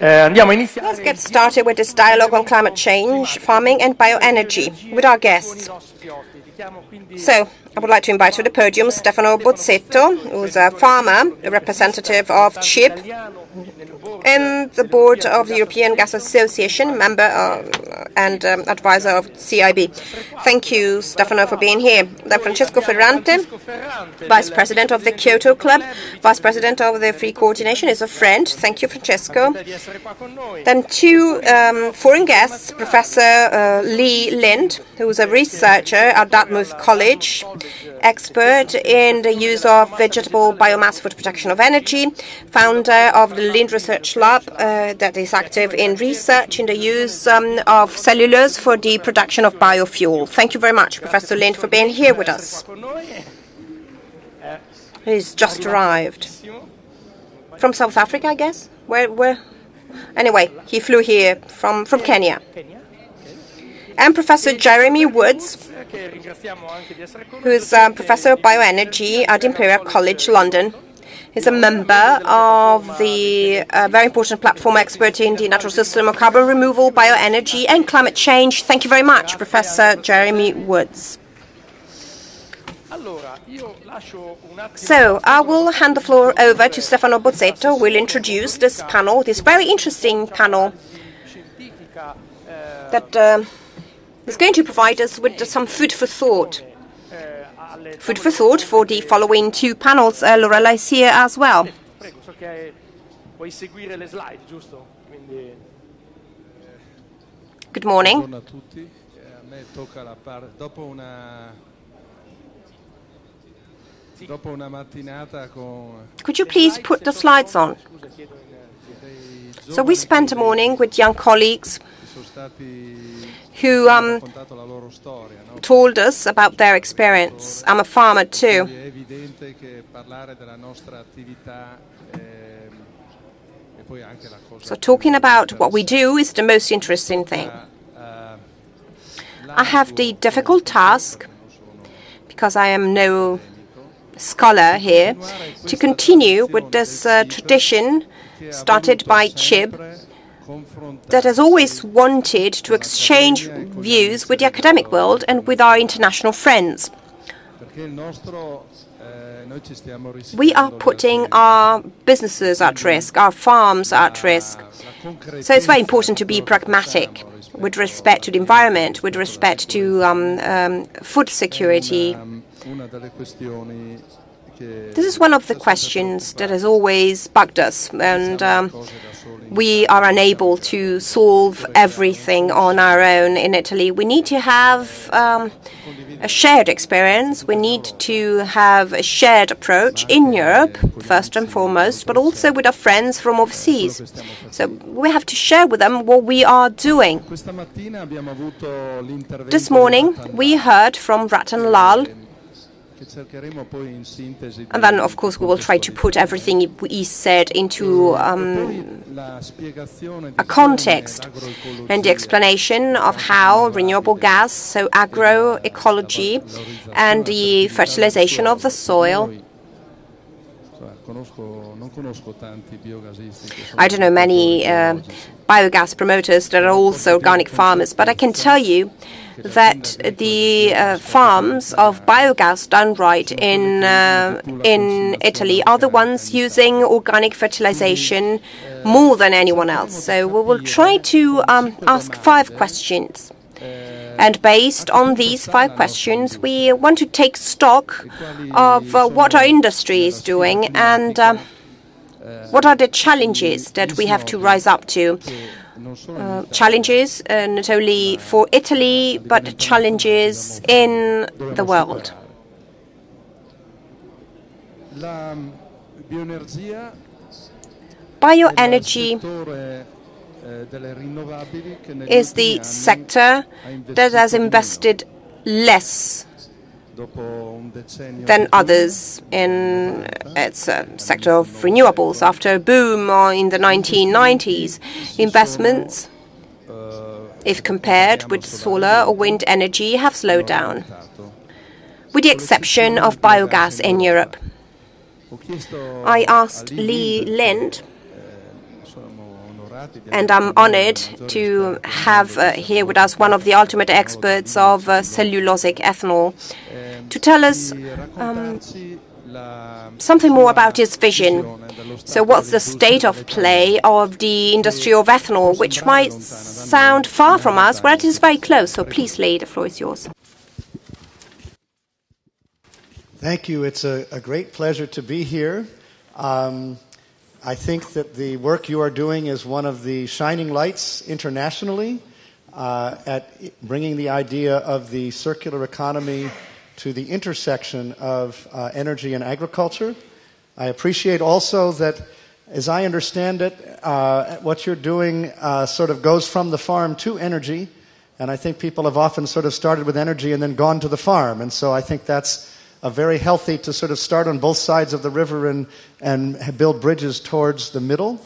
Let's get started with this dialogue on climate change, farming, and bioenergy with our guests. So, I would like to invite to the podium Stefano Bozzetto, who's a farmer, a representative of CIB, and the board of the European Gas Association, member uh, and um, advisor of CIB. Thank you, Stefano, for being here. Then Francesco Ferrante, vice president of the Kyoto Club, vice president of the Free Coordination, is a friend. Thank you, Francesco. Then two um, foreign guests, Professor uh, Lee Lynd, who is a researcher at Dartmouth College, expert in the use of vegetable biomass for the production of energy, founder of the Lynd Research Lab uh, that is active in research in the use um, of cellulose for the production of biofuel. Thank you very much, Professor Lynd, for being here with us. He's just arrived. From South Africa, I guess? Where, where? Anyway, he flew here from, from Kenya. And Professor Jeremy Woods, who is a professor of bioenergy at Imperial College London. He's a member of the uh, very important platform expert in the natural system of carbon removal, bioenergy, and climate change. Thank you very much, Professor Jeremy Woods. So, I will hand the floor over to Stefano Bozzetto, who will introduce this panel, this very interesting panel that uh, is going to provide us with some food for thought. Food for thought for the following two panels. Uh, Lorella is here as well. Good morning. Could you please put the slides on? So we spent a morning with young colleagues who um, told us about their experience. I'm a farmer too. So talking about what we do is the most interesting thing. I have the difficult task, because I am no scholar here, to continue with this uh, tradition started by CIB that has always wanted to exchange views with the academic world and with our international friends. We are putting our businesses at risk, our farms at risk. So it's very important to be pragmatic with respect to the environment, with respect to um, um, food security. This is one of the questions that has always bugged us, and um, we are unable to solve everything on our own in Italy. We need to have um, a shared experience. We need to have a shared approach in Europe, first and foremost, but also with our friends from overseas. So we have to share with them what we are doing. This morning, we heard from Rattan Lal and then, of course, we will try to put everything we said into um, a context and the explanation of how renewable gas, so agroecology, and the fertilization of the soil. I don't know many uh, biogas promoters that are also organic farmers, but I can tell you that the uh, farms of biogas done right in uh, in Italy are the ones using organic fertilization more than anyone else. So we will try to um, ask five questions. And based on these five questions, we want to take stock of uh, what our industry is doing and uh, what are the challenges that we have to rise up to uh, challenges, uh, not only for Italy, but challenges in the world. Bioenergy is the sector that has invested less than others in its uh, sector of renewables. After a boom in the 1990s, investments, if compared with solar or wind energy, have slowed down, with the exception of biogas in Europe. I asked Lee Lynd, and I'm honored to have uh, here with us one of the ultimate experts of uh, cellulosic ethanol to tell us um, something more about his vision. So, what's the state of play of the industry of ethanol, which might sound far from us, but it is very close. So, please, Lee, the floor is yours. Thank you. It's a, a great pleasure to be here. Um, I think that the work you are doing is one of the shining lights internationally uh, at bringing the idea of the circular economy to the intersection of uh, energy and agriculture. I appreciate also that, as I understand it, uh, what you're doing uh, sort of goes from the farm to energy. And I think people have often sort of started with energy and then gone to the farm. And so I think that's very healthy to sort of start on both sides of the river and, and build bridges towards the middle.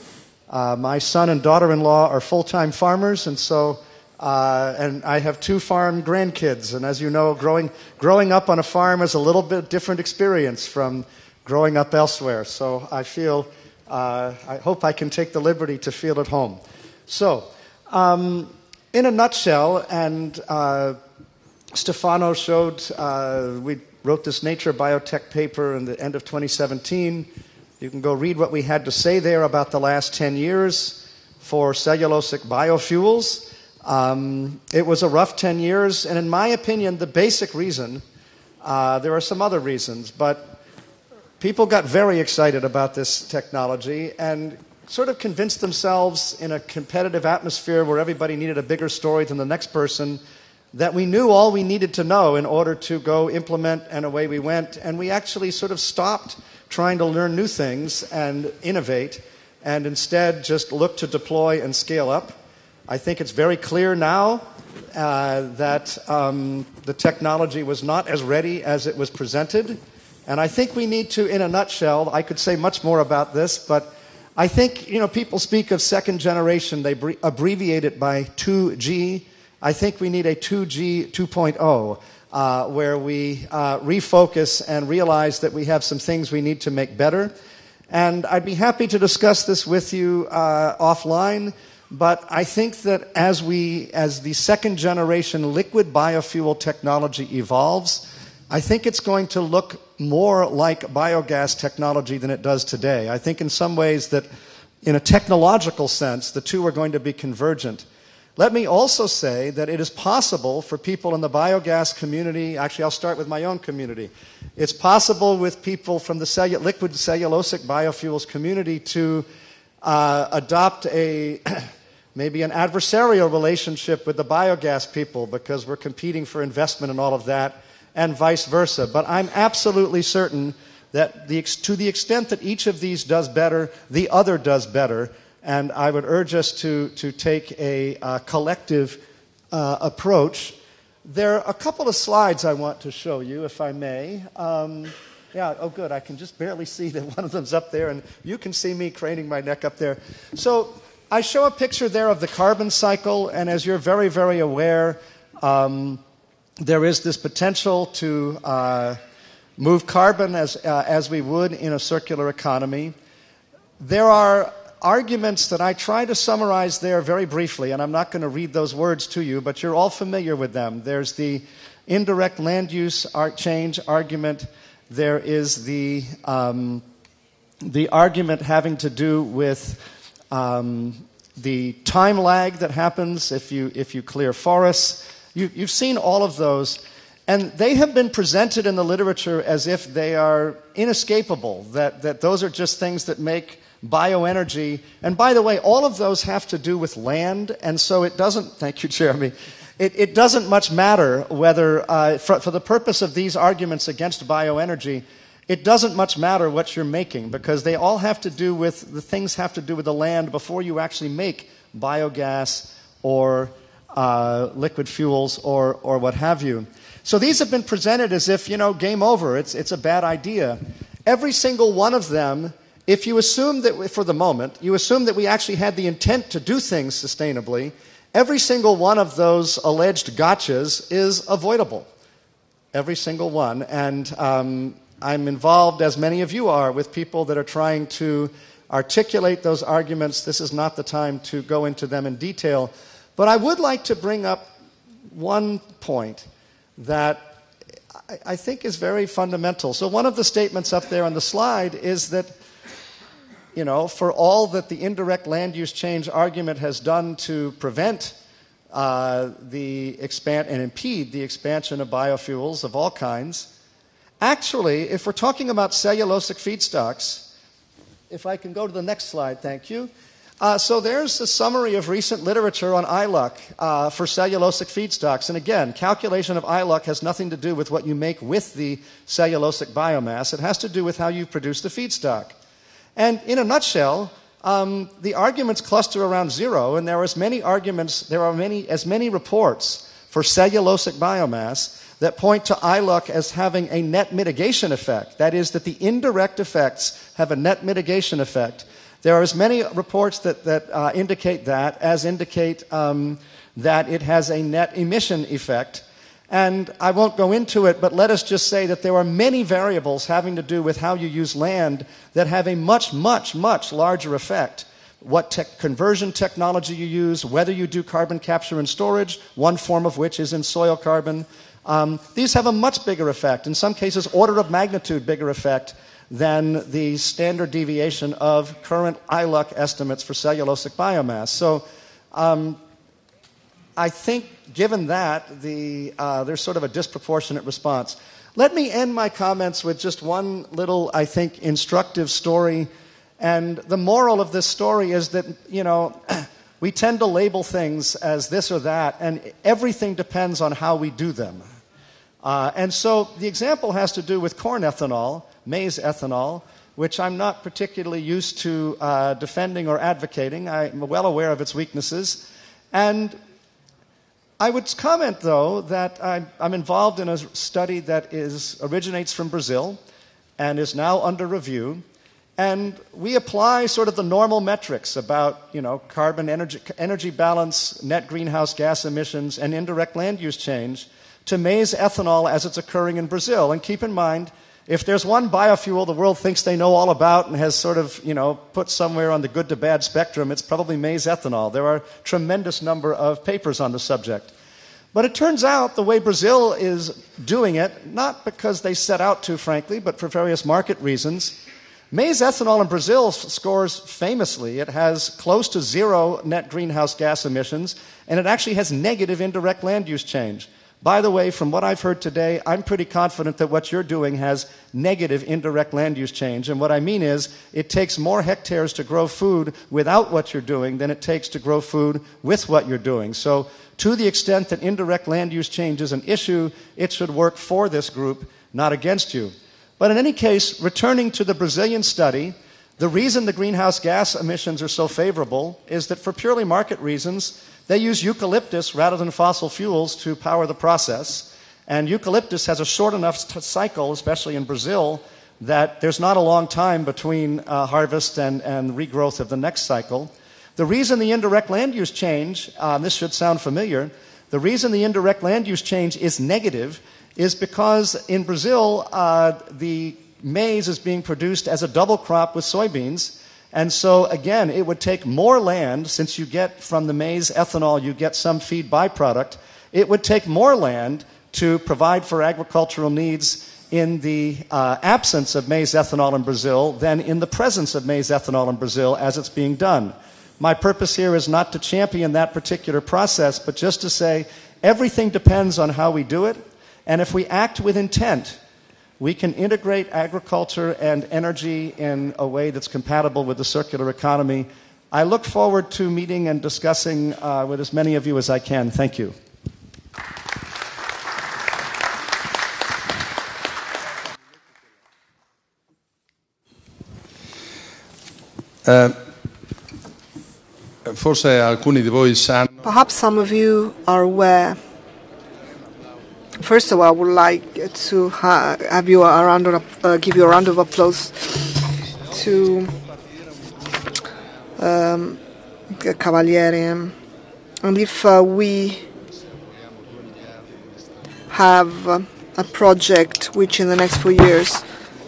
Uh, my son and daughter in law are full time farmers, and so uh, and I have two farm grandkids. And as you know, growing, growing up on a farm is a little bit different experience from growing up elsewhere. So I feel, uh, I hope I can take the liberty to feel at home. So, um, in a nutshell, and uh, Stefano showed, uh, we wrote this Nature Biotech paper in the end of 2017. You can go read what we had to say there about the last 10 years for cellulosic biofuels. Um, it was a rough 10 years, and in my opinion, the basic reason, uh, there are some other reasons, but people got very excited about this technology and sort of convinced themselves in a competitive atmosphere where everybody needed a bigger story than the next person that we knew all we needed to know in order to go implement, and away we went. And we actually sort of stopped trying to learn new things and innovate, and instead just looked to deploy and scale up. I think it's very clear now uh, that um, the technology was not as ready as it was presented. And I think we need to, in a nutshell, I could say much more about this, but I think, you know, people speak of second generation, they abbreviate it by 2G. I think we need a 2G 2.0. Uh, where we uh, refocus and realize that we have some things we need to make better. And I'd be happy to discuss this with you uh, offline. But I think that as we, as the second generation liquid biofuel technology evolves, I think it's going to look more like biogas technology than it does today. I think in some ways that, in a technological sense, the two are going to be convergent. Let me also say that it is possible for people in the biogas community, actually, I'll start with my own community. It's possible with people from the liquid cellulosic biofuels community to uh, adopt a maybe an adversarial relationship with the biogas people because we're competing for investment and all of that, and vice versa. But I'm absolutely certain that the, to the extent that each of these does better, the other does better. And I would urge us to, to take a uh, collective uh, approach. There are a couple of slides I want to show you, if I may. Um, yeah, oh, good. I can just barely see that one of them's up there, and you can see me craning my neck up there. So, I show a picture there of the carbon cycle, and as you're very, very aware, um, there is this potential to uh, move carbon as, uh, as we would in a circular economy. There are arguments that I try to summarize there very briefly, and I'm not going to read those words to you, but you're all familiar with them. There's the indirect land use change argument, there is the, um, the argument having to do with um, the time lag that happens if you, if you clear forests. You, you've seen all of those. And they have been presented in the literature as if they are inescapable, that, that those are just things that make bioenergy. And by the way, all of those have to do with land, and so it doesn't, thank you, Jeremy, it, it doesn't much matter whether, uh, for, for the purpose of these arguments against bioenergy, it doesn't much matter what you're making because they all have to do with the things have to do with the land before you actually make biogas or uh, liquid fuels or, or what have you. So these have been presented as if, you know, game over, it's, it's a bad idea. Every single one of them, if you assume that, for the moment, you assume that we actually had the intent to do things sustainably, every single one of those alleged gotchas is avoidable. Every single one. And um, I'm involved, as many of you are, with people that are trying to articulate those arguments. This is not the time to go into them in detail. But I would like to bring up one point that I think is very fundamental. So, one of the statements up there on the slide is that, you know, for all that the indirect land use change argument has done to prevent uh, the expand and impede the expansion of biofuels of all kinds, actually, if we're talking about cellulosic feedstocks, if I can go to the next slide, thank you. Uh, so there's a summary of recent literature on ILUC uh, for cellulosic feedstocks. And again, calculation of ILUC has nothing to do with what you make with the cellulosic biomass. It has to do with how you produce the feedstock. And in a nutshell, um, the arguments cluster around zero, and there are as many arguments, there are many, as many reports for cellulosic biomass that point to ILUC as having a net mitigation effect. That is, that the indirect effects have a net mitigation effect there are as many reports that, that uh, indicate that as indicate um, that it has a net emission effect. And I won't go into it, but let us just say that there are many variables having to do with how you use land that have a much, much, much larger effect. What te- conversion technology you use, whether you do carbon capture and storage, one form of which is in soil carbon. Um, these have a much bigger effect, in some cases, order of magnitude bigger effect than the standard deviation of current ILUC estimates for cellulosic biomass. So um, I think, given that, the, uh, there's sort of a disproportionate response. Let me end my comments with just one little, I think, instructive story. And the moral of this story is that, you know, we tend to label things as this or that, and everything depends on how we do them. Uh, and so the example has to do with corn ethanol maize ethanol, which I'm not particularly used to uh, defending or advocating. I'm well aware of its weaknesses. And I would comment, though, that I'm, I'm involved in a study that is, originates from Brazil and is now under review. And we apply sort of the normal metrics about, you know, carbon energy, energy balance, net greenhouse gas emissions, and indirect land use change to maize ethanol as it's occurring in Brazil. And keep in mind, if there's one biofuel the world thinks they know all about and has sort of, you know, put somewhere on the good to bad spectrum, it's probably maize ethanol. There are a tremendous number of papers on the subject. But it turns out the way Brazil is doing it, not because they set out to, frankly, but for various market reasons, maize ethanol in Brazil scores famously. It has close to zero net greenhouse gas emissions, and it actually has negative indirect land use change. By the way, from what I've heard today, I'm pretty confident that what you're doing has negative indirect land use change. And what I mean is, it takes more hectares to grow food without what you're doing than it takes to grow food with what you're doing. So, to the extent that indirect land use change is an issue, it should work for this group, not against you. But in any case, returning to the Brazilian study, the reason the greenhouse gas emissions are so favorable is that for purely market reasons, they use eucalyptus rather than fossil fuels to power the process. And eucalyptus has a short enough cycle, especially in Brazil, that there's not a long time between uh, harvest and, and regrowth of the next cycle. The reason the indirect land use change, um, this should sound familiar, the reason the indirect land use change is negative is because in Brazil, uh, the maize is being produced as a double crop with soybeans, and so, again, it would take more land, since you get from the maize ethanol, you get some feed byproduct, it would take more land to provide for agricultural needs in the uh, absence of maize ethanol in Brazil than in the presence of maize ethanol in Brazil as it's being done. My purpose here is not to champion that particular process, but just to say everything depends on how we do it. And if we act with intent, we can integrate agriculture and energy in a way that's compatible with the circular economy. I look forward to meeting and discussing uh, with as many of you as I can. Thank you. Uh, forse alcuni di voi sanno. Perhaps some of you are aware First of all, I would like to ha have you a round of, uh, give you a round of applause to um, Cavaliere. And if uh, we have a project which in the next few years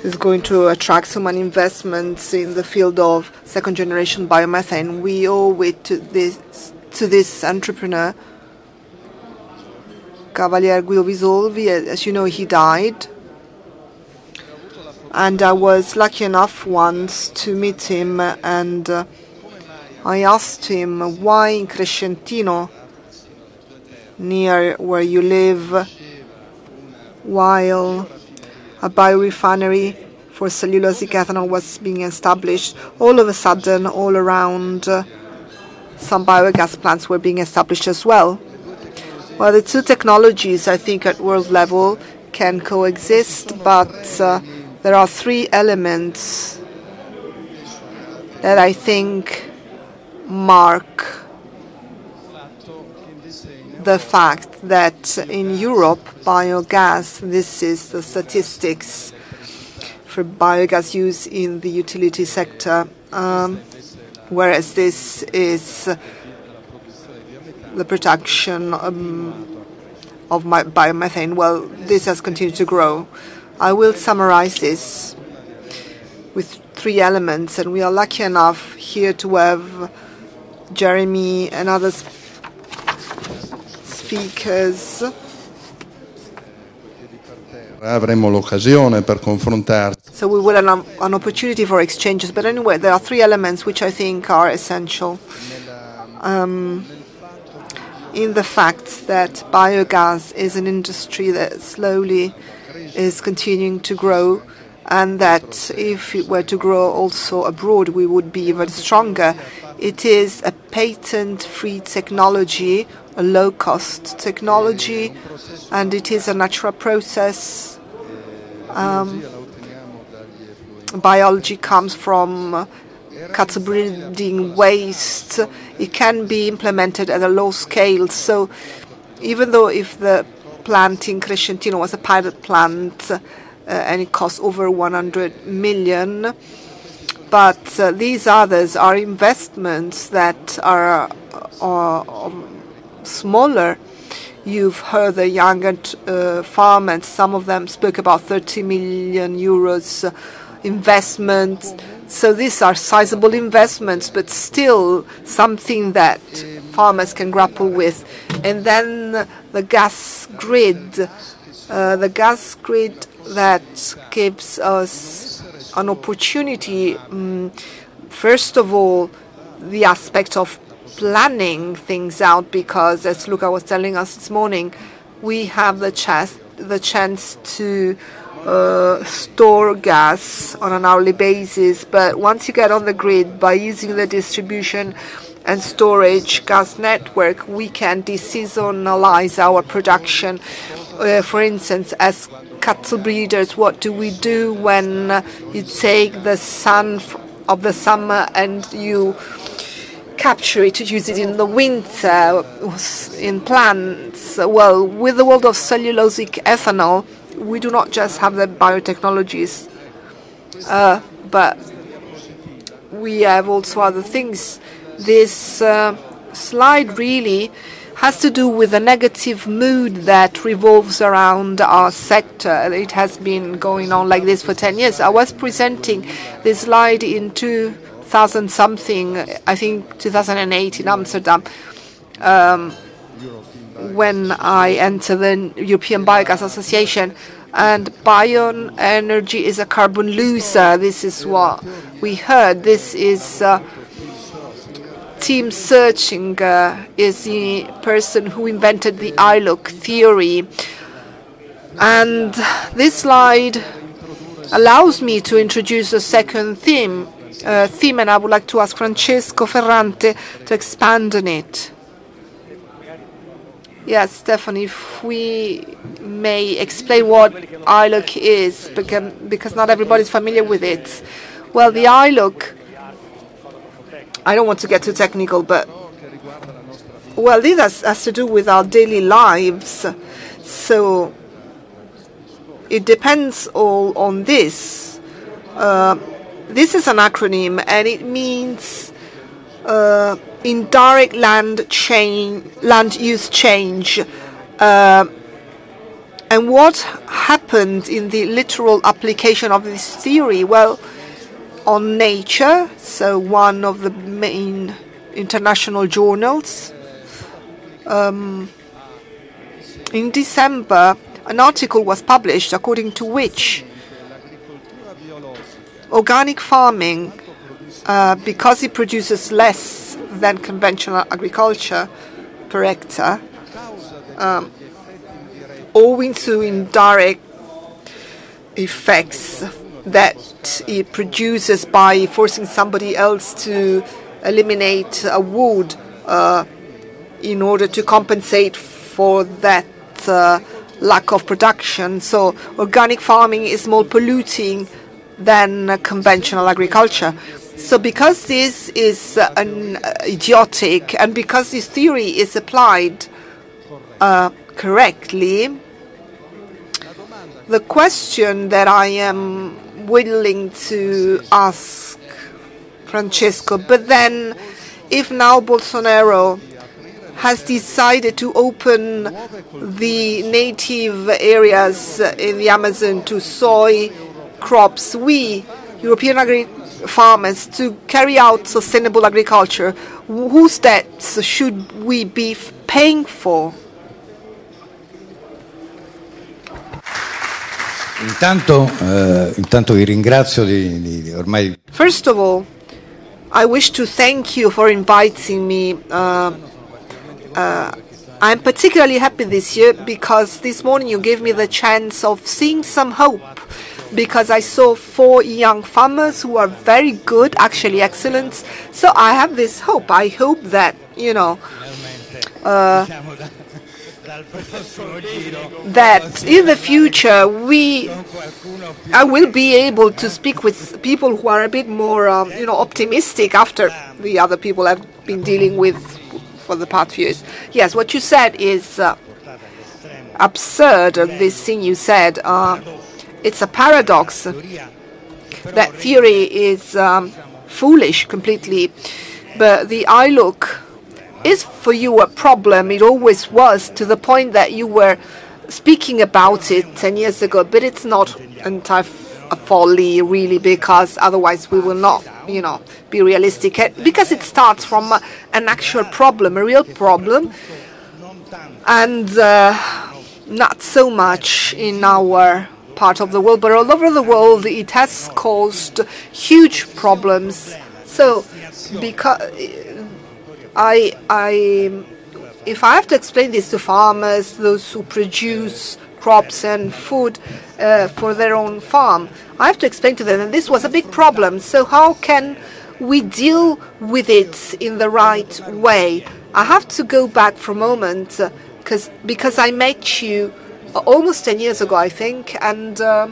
is going to attract so many investments in the field of second generation biomethane. We owe it to this to this entrepreneur, Cavalier Guido Ghisolfi. As you know, he died. And I was lucky enough once to meet him, and uh, I asked him why in Crescentino, near where you live, while a biorefinery for cellulosic ethanol was being established, all of a sudden, all around, uh, some biogas plants were being established as well. Well, the two technologies, I think, at world level can coexist, but uh, there are three elements that I think mark the fact that in Europe, biogas, this is the statistics for biogas use in the utility sector, um, whereas this is the production um, of my biomethane. Well, this has continued to grow. I will summarize this with three elements, and we are lucky enough here to have Jeremy and others speakers. Avremo l'occasione per confrontarci. So we will have an, an opportunity for exchanges. But anyway, there are three elements which I think are essential. Um, in the fact that biogas is an industry that slowly is continuing to grow, and that if it were to grow also abroad, we would be even stronger. It is a patent-free technology, a low-cost technology, and it is a natural process. Um, biology comes from cattle breeding waste. It can be implemented at a low scale. So even though if the plant in Crescentino was a pilot plant uh, and it cost over 100 million, but uh, these others are investments that are, are um, smaller. You've heard the younger uh, farmers, some of them spoke about 30 million euros investment. So these are sizable investments, but still something that farmers can grapple with. And then the gas grid, uh, the gas grid that gives us an opportunity, um, first of all, the aspect of planning things out, because as Luca was telling us this morning, we have the chance, the chance to uh, store gas on an hourly basis. But once you get on the grid, by using the distribution and storage gas network, we can deseasonalize our production. Uh, for instance, as cattle breeders, what do we do when you take the sun of the summer and you capture it to use it in the winter in plants? Well, with the world of cellulosic ethanol, we do not just have the biotechnologies, uh, but we have also other things. This uh, slide really has to do with the negative mood that revolves around our sector. It has been going on like this for 10 years. I was presenting this slide in 2000 something, I think 2008 in Amsterdam. Um, when I enter the European Biogas Association. And bioenergy is a carbon loser. This is what we heard. This is uh, Tim Searchinger uh, is the person who invented the ILUC theory. And this slide allows me to introduce a second theme, uh, theme, and I would like to ask Francesco Ferrante to expand on it. Yes, Stephanie, if we may explain what ILUC is, because, not everybody's familiar with it. Well, the ILUC, I don't want to get too technical, but well, this has, has to do with our daily lives. So it depends all on this. Uh, this is an acronym, and it means uh, indirect land change, land use change. Uh, And what happened in the literal application of this theory? Well, on Nature, so one of the main international journals, um, in December, an article was published according to which organic farming, because it produces less than conventional agriculture per hectare, um, owing to indirect effects that it produces by forcing somebody else to eliminate a wood uh, in order to compensate for that uh, lack of production. So organic farming is more polluting than uh, conventional agriculture. So because this is uh, an uh, idiotic and because this theory is applied uh, correctly, the question that I am willing to ask Francesco, but then if now Bolsonaro has decided to open the native areas in the Amazon to soy crops, we European agri farmers to carry out sustainable agriculture, whose debts should we be paying for? Intanto, eh, intanto vi ringrazio di, di, ormai. First of all, I wish to thank you for inviting me. Uh, uh, I'm particularly happy this year because this morning you gave me the chance of seeing some hope because I saw four young farmers who are very good, actually excellent. So I have this hope. I hope that, you know, uh, that in the future we I will be able to speak with people who are a bit more um, you know optimistic after the other people I've been dealing with for the past few years. Yes, what you said is uh, absurd. This thing you said, uh, it's a paradox. That theory is um, foolish completely, but the ILUC is for you a problem. It always was to the point that you were speaking about it 10 years ago, but it's not entire folly really because otherwise we will not you know be realistic because it starts from an actual problem a real problem and uh, not so much in our part of the world but all over the world it has caused huge problems so because I, I, if I have to explain this to farmers, those who produce crops and food uh, for their own farm, I have to explain to them that this was a big problem. So how can we deal with it in the right way? I have to go back for a moment because uh, because I met you almost 10 years ago, I think, and uh,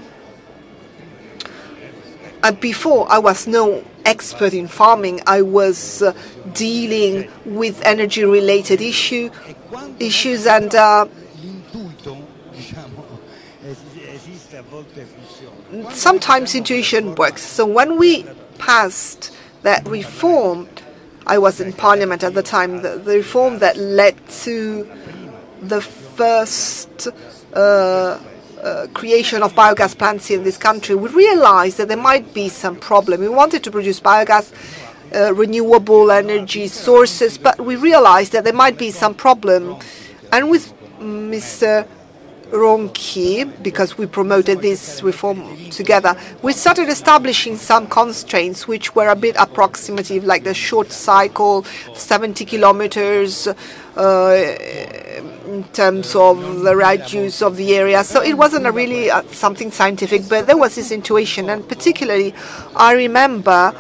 before I was no expert in farming. I was uh, dealing with energy-related issue issues and. Uh, sometimes intuition works. So when we passed that reform, I was in parliament at the time, the, the reform that led to the first creation of biogas plants in this country, we realized that there might be some problem. We wanted to produce biogas, uh, renewable energy sources, but we realized that there might be some problem. And with Mr. Ronchi, because we promoted this reform together, we started establishing some constraints which were a bit approximative, like the short cycle, 70 kilometers, uh, in terms of the right use of the area. So it wasn't really uh, something scientific, but there was this intuition, and particularly, I remember,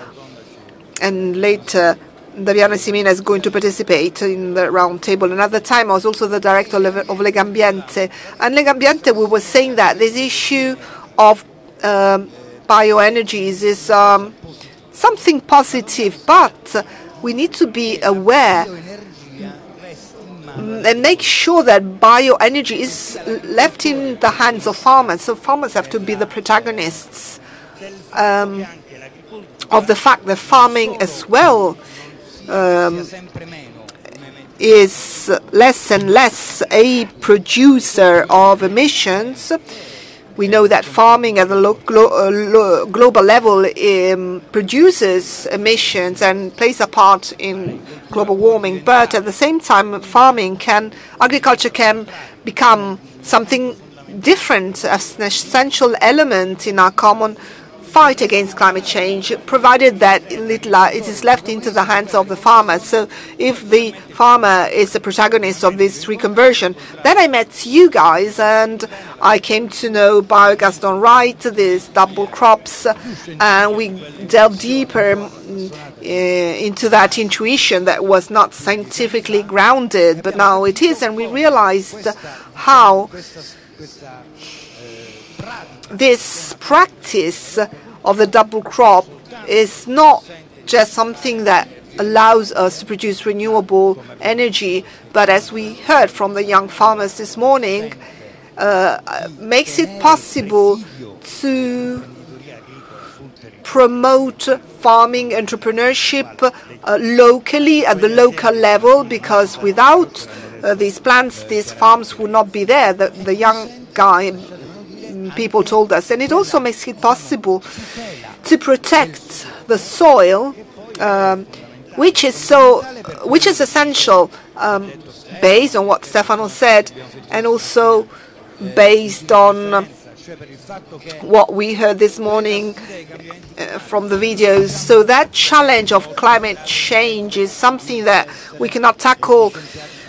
and later Daviana Simina is going to participate in the round table. And at the time, I was also the director of, of Legambiente. And Legambiente, we were saying that this issue of um, bioenergies is um, something positive, but we need to be aware and make sure that bioenergy is left in the hands of farmers. So farmers have to be the protagonists um, of the fact that farming as well um, is less and less a producer of emissions. We know that farming at the glo lo global level um, produces emissions and plays a part in global warming. But at the same time, farming can, agriculture can become something different as an essential element in our common fight against climate change, provided that little it is left into the hands of the farmer. So if the farmer is the protagonist of this reconversion, then I met you guys and I came to know biogas done right, these double crops, and we delved deeper uh, into that intuition that was not scientifically grounded, but now it is, and we realized how this practice of the double crop is not just something that allows us to produce renewable energy, but as we heard from the young farmers this morning, uh, makes it possible to promote farming entrepreneurship uh, locally at the local level because without uh, these plants, these farms would not be there. The, the young guy people told us. And it also makes it possible to protect the soil, um, which is so, which is essential um, based on what Stefano said, and also based on what we heard this morning uh, from the videos. So that challenge of climate change is something that we cannot tackle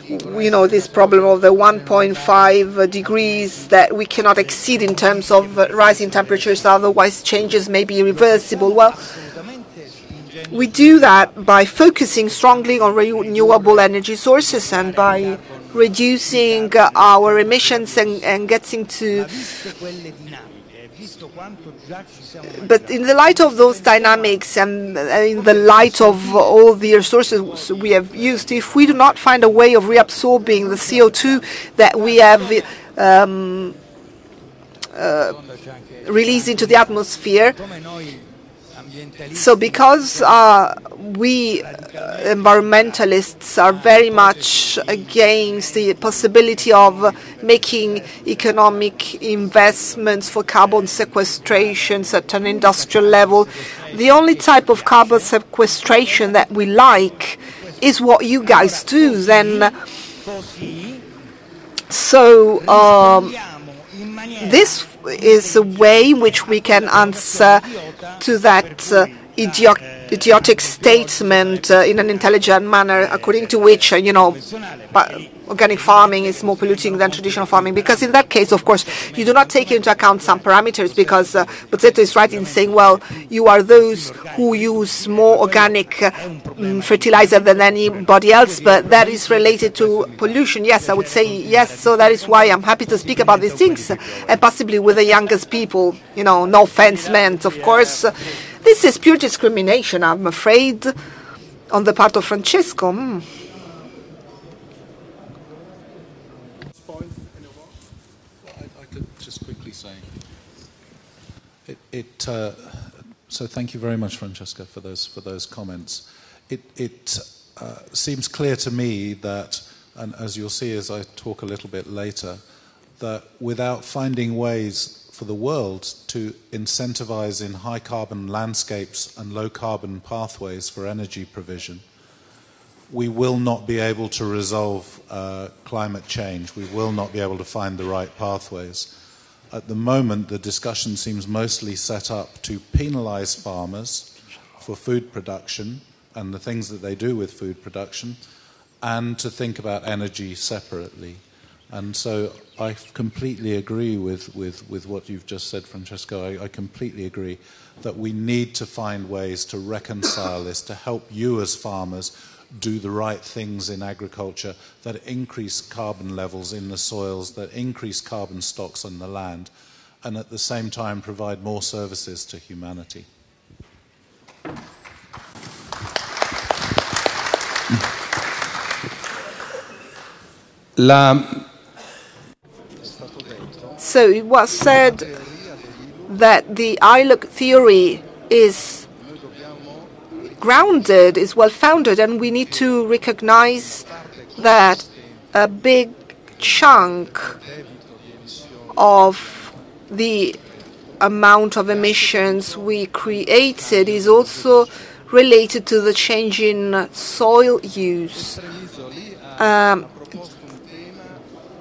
you know, this problem of the 1.5 degrees that we cannot exceed in terms of rising temperatures, otherwise changes may be irreversible. Well, we do that by focusing strongly on renewable energy sources and by reducing our emissions and, and getting to but in the light of those dynamics and in the light of all the resources we have used, if we do not find a way of reabsorbing the CO2 that we have um, uh, released into the atmosphere, so because uh, we uh, environmentalists are very much against the possibility of making economic investments for carbon sequestrations at an industrial level, the only type of carbon sequestration that we like is what you guys do. Then, so um, this is a way in which we can answer to that uh, idiot, idiotic statement uh, in an intelligent manner, according to which, uh, you know, organic farming is more polluting than traditional farming. Because in that case, of course, you do not take into account some parameters. Because uh, Bozzetto is right in saying, well, you are those who use more organic uh, mm, fertilizer than anybody else, but that is related to pollution. Yes, I would say yes. So that is why I'm happy to speak about these things, and possibly with the youngest people. You know, no offense meant, of course. This is pure discrimination, I'm afraid, on the part of Francesco. Mm. It, it uh, so thank you very much, Francesca, for those for those comments. It, it uh, seems clear to me that, and as you'll see as I talk a little bit later, that without finding ways for the world to incentivize in high carbon landscapes and low carbon pathways for energy provision, we will not be able to resolve uh, climate change. We will not be able to find the right pathways. At the moment, the discussion seems mostly set up to penalize farmers for food production and the things that they do with food production, and to think about energy separately. And so I completely agree with, with, with what you've just said, Francesco. I, I completely agree that we need to find ways to reconcile this, to help you as farmers do the right things in agriculture that increase carbon levels in the soils, that increase carbon stocks on the land, and at the same time provide more services to humanity. La... So it was said that the ILUC theory is grounded, is well founded, and we need to recognize that a big chunk of the amount of emissions we created is also related to the change in soil use. Um,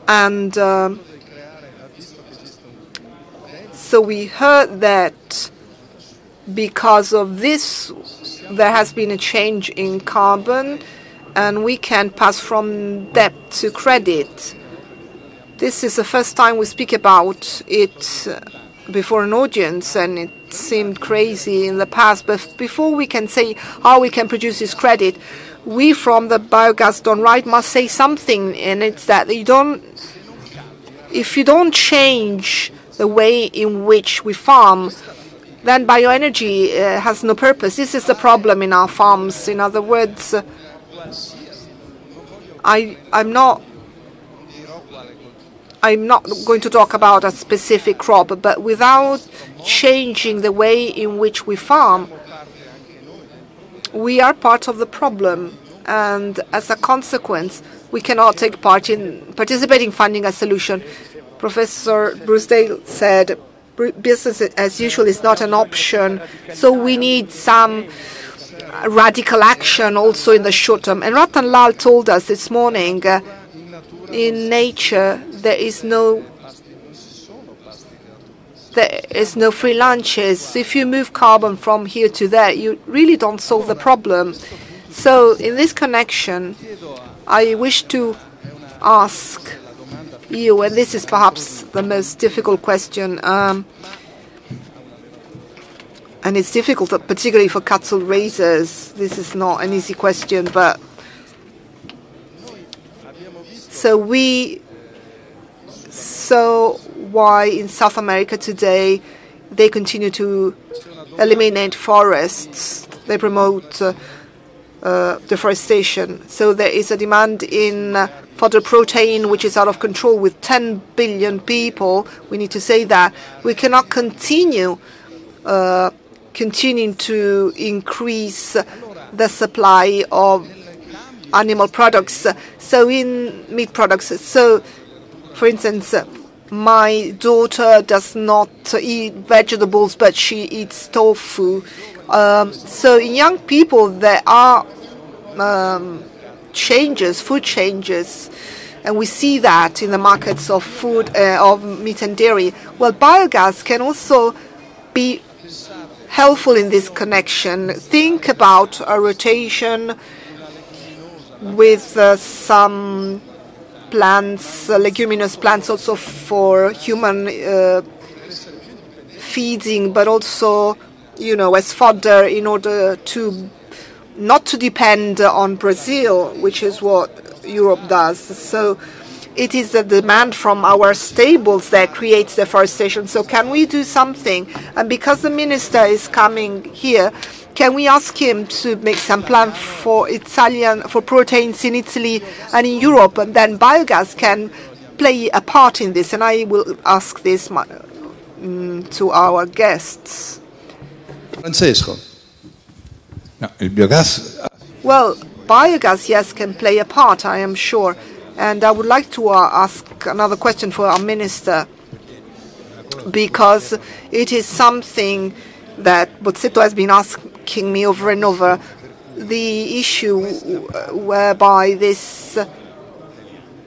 and um, so we heard that because of this, there has been a change in carbon, and we can pass from debt to credit. This is the first time we speak about it before an audience, and it seemed crazy in the past. But before we can say how we can produce this credit, we from the biogas done right must say something, and it's that you don't. If you don't change the way in which we farm, then bioenergy uh, has no purpose. This is the problem in our farms. In other words, I I'm not I'm not going to talk about a specific crop, but without changing the way in which we farm, we are part of the problem. And as a consequence, we cannot take part in participating funding a solution. Professor Bruce Dale said business as usual is not an option, so we need some radical action also in the short term. And Rattan Lal told us this morning uh, in nature there is no there is no free lunches. If you move carbon from here to there, you really don't solve the problem. So in this connection, I wish to ask you, and this is perhaps the most difficult question, um, and it's difficult, particularly for cattle raisers. This is not an easy question, but so we so why in South America today they continue to eliminate forests. They promote uh, deforestation. So there is a demand in uh, fodder protein which is out of control with 10 billion people. We need to say that we cannot continue uh, continuing to increase the supply of animal products. So in meat products. So for instance, my daughter does not eat vegetables, but she eats tofu. Um, so in young people, there are um, changes, food changes, and we see that in the markets of food, uh, of meat and dairy. Well, biogas can also be helpful in this connection. Think about a rotation with uh, some plants, uh, leguminous plants, also for human uh, feeding, but also, you know, as fodder in order to not to depend on Brazil, which is what Europe does. So it is the demand from our stables that creates deforestation. So can we do something? And because the minister is coming here, can we ask him to make some plan for Italian for proteins in Italy and in Europe, and then biogas can play a part in this? And I will ask this um, to our guests. Francesco. No, biogas Well, biogas, yes, can play a part, I am sure. And I would like to uh, ask another question for our minister, because it is something that Bozzetto has been asking me over and over. The issue whereby this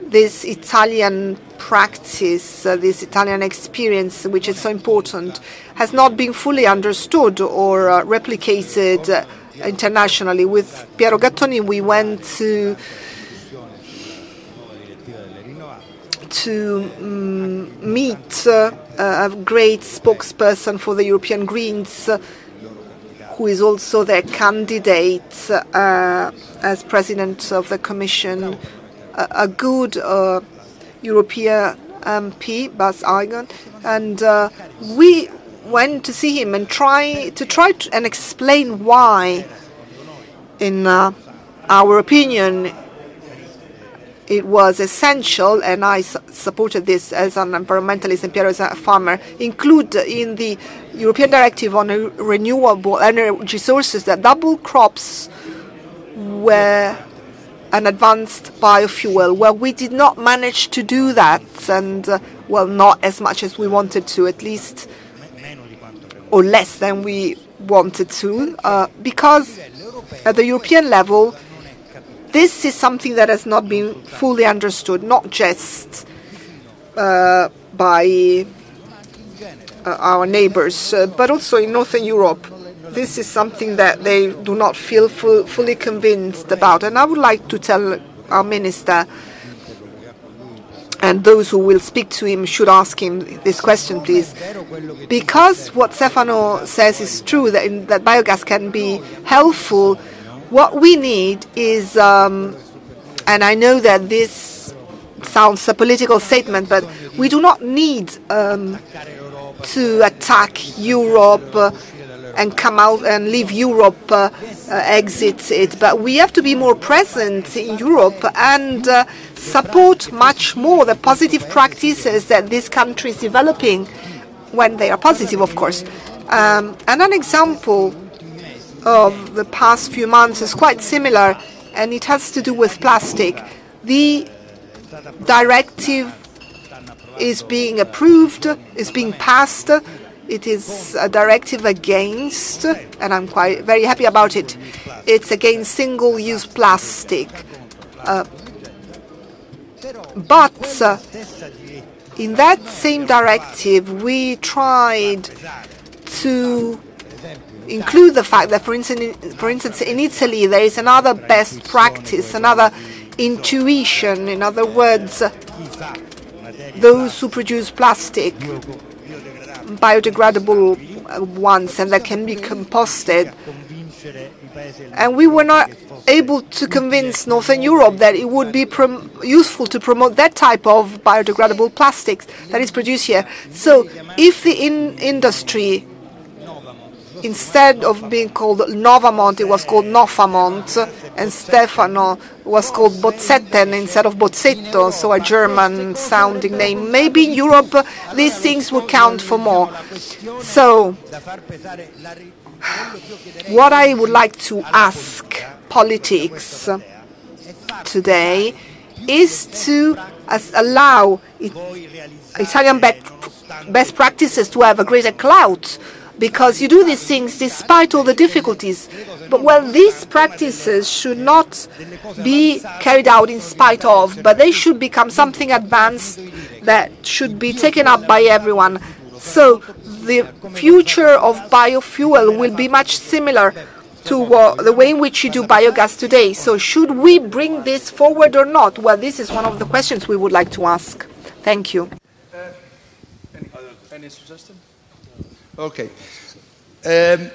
this Italian practice, uh, this Italian experience, which is so important, has not been fully understood or uh, replicated uh, internationally. With Piero Gattoni, we went to to um, meet uh, a great spokesperson for the European Greens, uh, who is also their candidate uh, as president of the Commission, a, a good uh, European MP, Bas Eickhout, and uh, we went to see him and try to try to, and explain why, in uh, our opinion, it was essential, and I su supported this as an environmentalist and Piero as a farmer, include in the European Directive on renewable energy sources that double crops were an advanced biofuel. Well, we did not manage to do that, and uh, well, not as much as we wanted to, at least, or less than we wanted to, uh, because at the European level, this is something that has not been fully understood, not just uh, by uh, our neighbors, uh, but also in Northern Europe. This is something that they do not feel fu fully convinced about. And I would like to tell our minister and those who will speak to him should ask him this question, please. Because what Stefano says is true, that, in, that biogas can be helpful, what we need is, um, and I know that this sounds a political statement, but we do not need um, to attack Europe uh, and come out and leave Europe uh, uh, exit it. But we have to be more present in Europe and uh, support much more the positive practices that this country is developing when they are positive, of course. Um, and an example of the past few months is quite similar, and it has to do with plastic. The directive is being approved, is being passed. It is a directive against, and I'm quite very happy about it. It's against single-use plastic. Uh, but uh, in that same directive, we tried to include the fact that, for instance, for instance, in Italy, there is another best practice, another intuition. In other words, those who produce plastic, biodegradable uh, ones, and that can be composted. And we were not able to convince Northern Europe that it would be useful to promote that type of biodegradable plastics that is produced here. So if the in industry instead of being called Novamont, it was called Nofamont, and Stefano was called Bozzetten instead of Bozzetto, so a German sounding name. Maybe in Europe these things would count for more. So, what I would like to ask politics today is to allow Italian best practices to have a greater clout because you do these things despite all the difficulties. But well, these practices should not be carried out in spite of, but they should become something advanced that should be taken up by everyone. So the future of biofuel will be much similar to the way in which you do biogas today. So should we bring this forward or not? Well, this is one of the questions we would like to ask. Thank you. Uh, any, any suggestion? Ok. Eh,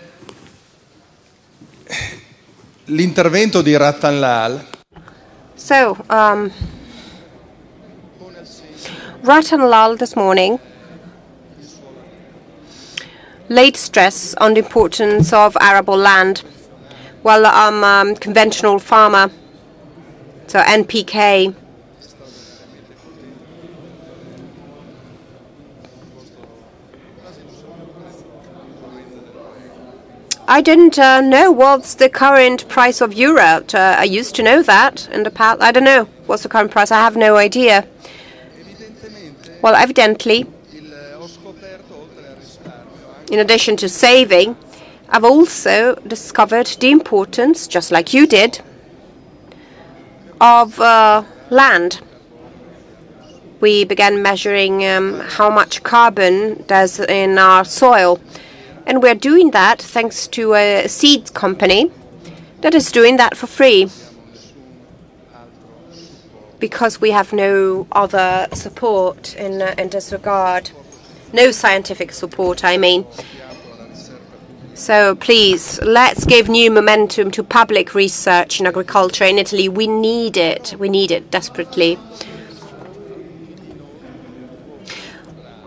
l'intervento di Rattan Lal. So, um, Rattan Lal this morning laid stress on the importance of arable land. Well, I'm a conventional farmer, so NPK I didn't uh, know what's the current price of urea. Uh, I used to know that in the past. I don't know what's the current price. I have no idea. Well, evidently, in addition to saving, I've also discovered the importance, just like you did, of uh, land. We began measuring um, how much carbon there's in our soil and we're doing that thanks to a seeds company that is doing that for free because we have no other support in, uh, in this regard. No scientific support, I mean. So please, let's give new momentum to public research in agriculture in Italy. We need it. We need it desperately.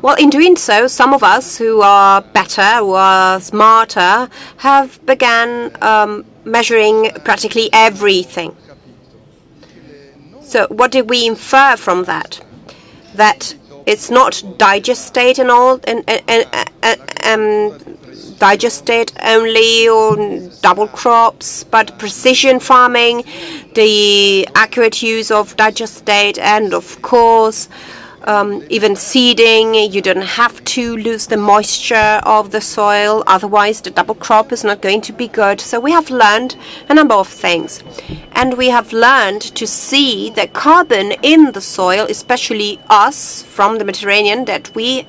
Well, in doing so, some of us who are better, who are smarter, have began um, measuring practically everything. So what did we infer from that? That it's not digestate and all, and, and, and um, digestate only or double crops, but precision farming, the accurate use of digestate, and of course, um, even seeding, you don't have to lose the moisture of the soil, otherwise, the double crop is not going to be good. So, we have learned a number of things. And we have learned to see that carbon in the soil, especially us from the Mediterranean, that we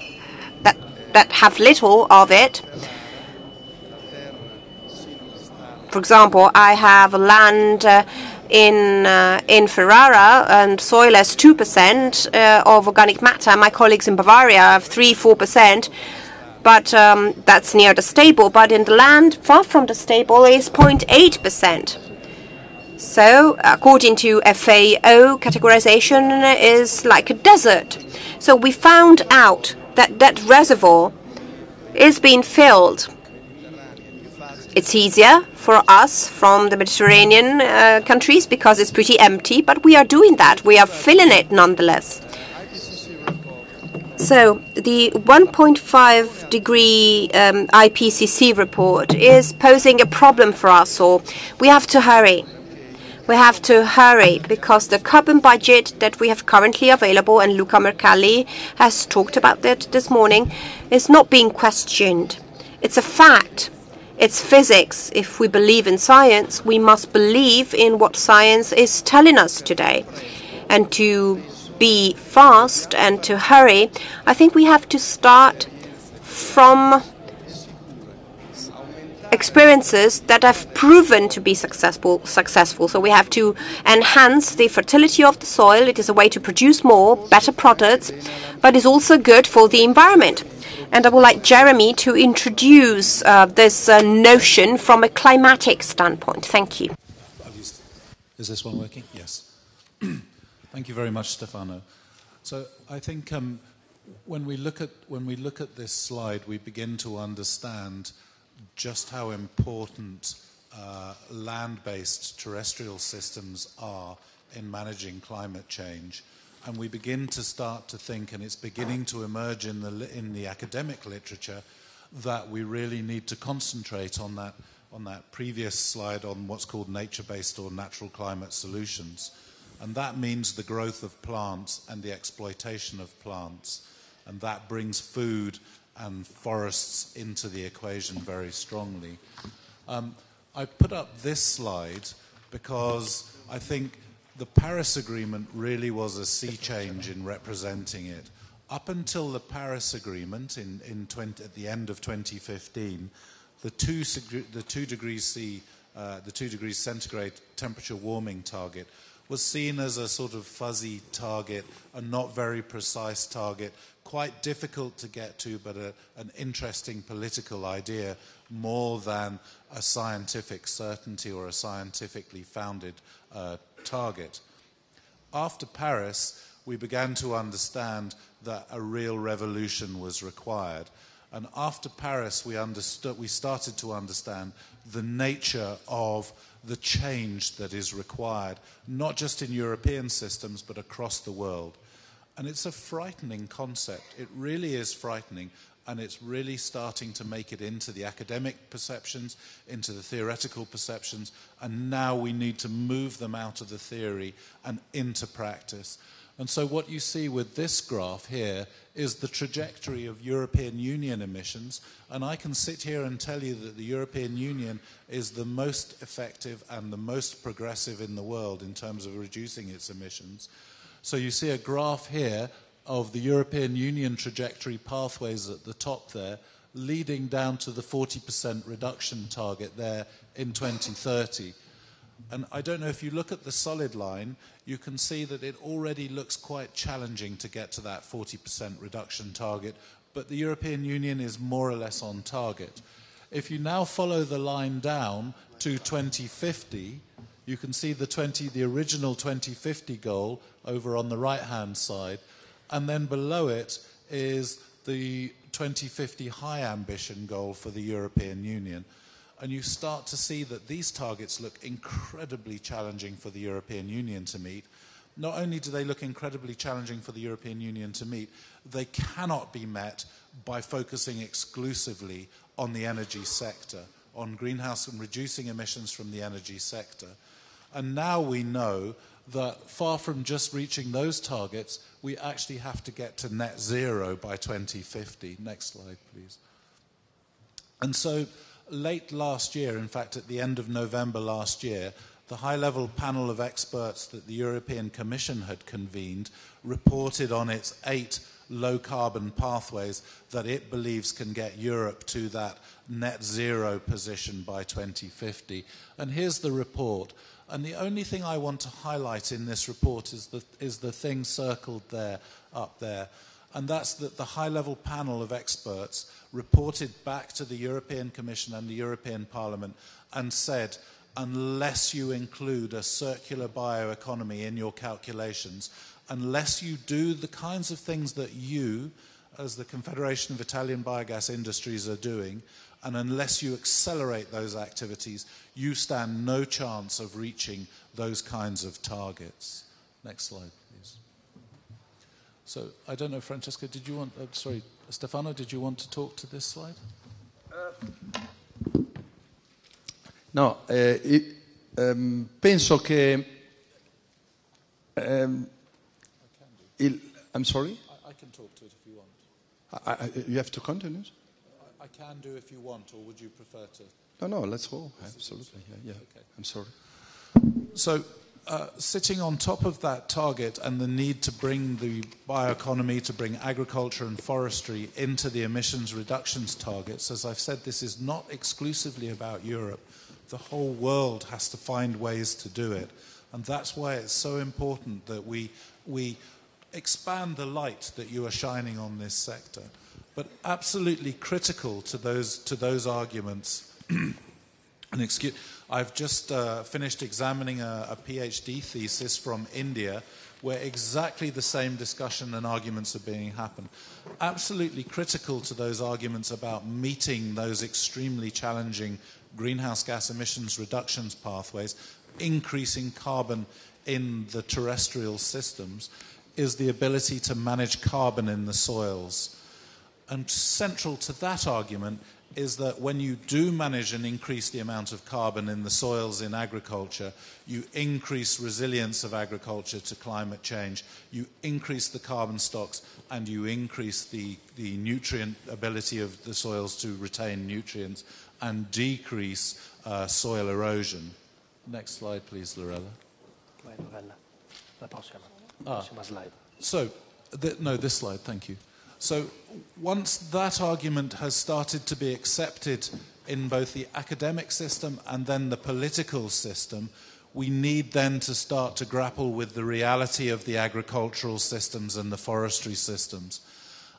that, that have little of it. For example, I have land. Uh, in uh, in Ferrara and soil has two percent uh, of organic matter. My colleagues in Bavaria have three, four percent, but um, that's near the stable. But in the land far from the stable is 0.8 percent. So, according to FAO categorization, is like a desert. So we found out that that reservoir is being filled it's easier for us from the Mediterranean uh, countries because it's pretty empty, but we are doing that. We are filling it nonetheless. So the 1.5 degree um, IPCC report is posing a problem for us all. We have to hurry. We have to hurry because the carbon budget that we have currently available, and Luca Mercalli has talked about that this morning, is not being questioned. It's a fact. It's physics. If we believe in science, we must believe in what science is telling us today. And to be fast and to hurry, I think we have to start from experiences that have proven to be successful successful so we have to enhance the fertility of the soil it is a way to produce more better products but is also good for the environment and I would like Jeremy to introduce uh, this uh, notion from a climatic standpoint. Thank you. Is this one working? Yes. Thank you very much, Stefano. So I think um, when we look at when we look at this slide, we begin to understand just how important uh, land-based terrestrial systems are in managing climate change and we begin to start to think, and it's beginning to emerge in the, in the academic literature, that we really need to concentrate on that, on that previous slide on what's called nature-based or natural climate solutions. And that means the growth of plants and the exploitation of plants. And that brings food and forests into the equation very strongly. Um, I put up this slide because I think the Paris Agreement really was a sea change in representing it. Up until the Paris Agreement in, in 20, at the end of 2015, the two, the two degrees C, uh, the two degrees centigrade temperature warming target was seen as a sort of fuzzy target, a not very precise target, quite difficult to get to, but a, an interesting political idea more than a scientific certainty or a scientifically founded uh, target. After Paris, we began to understand that a real revolution was required. And after Paris, we, understood, we started to understand the nature of the change that is required, not just in European systems, but across the world. And it's a frightening concept. It really is frightening and it's really starting to make it into the academic perceptions, into the theoretical perceptions, and now we need to move them out of the theory and into practice. And so, what you see with this graph here is the trajectory of European Union emissions. And I can sit here and tell you that the European Union is the most effective and the most progressive in the world in terms of reducing its emissions. So, you see a graph here of the European Union trajectory pathways at the top there, leading down to the 40% reduction target there in 2030. And I don't know if you look at the solid line, you can see that it already looks quite challenging to get to that 40% reduction target, but the European Union is more or less on target. If you now follow the line down to 2050, you can see the 20, the original 2050 goal over on the right-hand side, and then below it is the 2050 high ambition goal for the European Union. And you start to see that these targets look incredibly challenging for the European Union to meet. Not only do they look incredibly challenging for the European Union to meet, they cannot be met by focusing exclusively on the energy sector, on greenhouse and reducing emissions from the energy sector. And now we know that far from just reaching those targets, we actually have to get to net zero by 2050. Next slide, please. And so late last year, in fact, at the end of November last year, the high level panel of experts that the European Commission had convened reported on its eight low carbon pathways that it believes can get Europe to that net zero position by 2050. And here's the report. And the only thing I want to highlight in this report is the, is the thing circled there, up there. And that's that the high level panel of experts reported back to the European Commission and the European Parliament and said, unless you include a circular bioeconomy in your calculations, unless you do the kinds of things that you, as the Confederation of Italian Biogas Industries, are doing, and unless you accelerate those activities, you stand no chance of reaching those kinds of targets. Next slide, please. So, I don't know, Francesca, did you want, uh, sorry, Stefano, did you want to talk to this slide? No, eh, ehm, penso che ehm, il, I'm sorry? I, I, can talk to it if you want. I, I, you have to continue? I, can do if you want, or would you prefer to? No, no, let's go. Absolutely. Yeah, yeah. Okay. I'm sorry. So, uh, sitting on top of that target and the need to bring the bioeconomy, to bring agriculture and forestry into the emissions reductions targets, as I've said, this is not exclusively about Europe. The whole world has to find ways to do it. And that's why it's so important that we, we expand the light that you are shining on this sector. But absolutely critical to those, to those arguments. and excuse, I've just uh, finished examining a, a PhD thesis from India where exactly the same discussion and arguments are being happened. Absolutely critical to those arguments about meeting those extremely challenging greenhouse gas emissions reductions pathways, increasing carbon in the terrestrial systems, is the ability to manage carbon in the soils. And central to that argument is that when you do manage and increase the amount of carbon in the soils in agriculture, you increase resilience of agriculture to climate change, you increase the carbon stocks, and you increase the, the nutrient ability of the soils to retain nutrients and decrease uh, soil erosion. Next slide, please, Lorella. Ah. So, the, no, this slide, thank you. So once that argument has started to be accepted in both the academic system and then the political system, we need then to start to grapple with the reality of the agricultural systems and the forestry systems.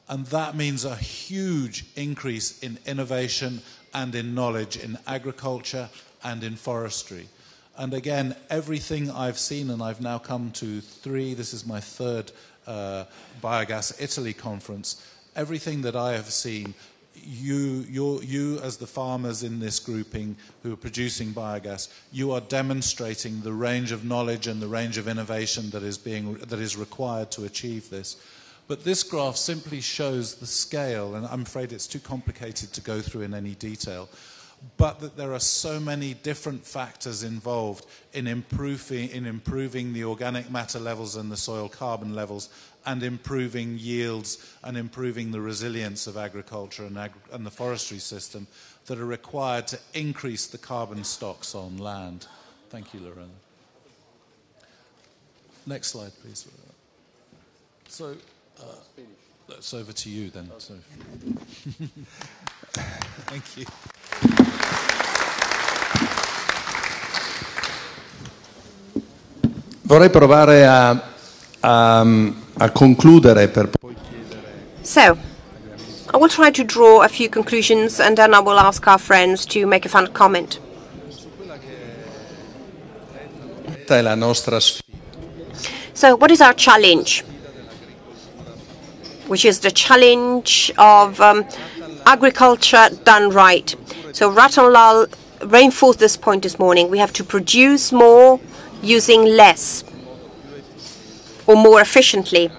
And that means a huge increase in innovation and in knowledge in agriculture and in forestry. And again, everything I've seen, and I've now come to three, this is my third uh, Biogas Italy conference, everything that I have seen, you, you as the farmers in this grouping who are producing biogas, you are demonstrating the range of knowledge and the range of innovation that is, being, that is required to achieve this. But this graph simply shows the scale, and I'm afraid it's too complicated to go through in any detail but that there are so many different factors involved in improving, in improving the organic matter levels and the soil carbon levels and improving yields and improving the resilience of agriculture and, and the forestry system that are required to increase the carbon stocks on land. Thank you, Lorena. Next slide, please. So, uh, that's over to you then. So. Thank you. Vorrei provare a, a, a concludere per poi So, I will try to draw a few conclusions and then I will ask our friends to make a final comment. So, what is our challenge? Which is the challenge of um, agriculture done right. So Rattan Lal reinforced this point this morning. We have to produce more using less or more efficiently.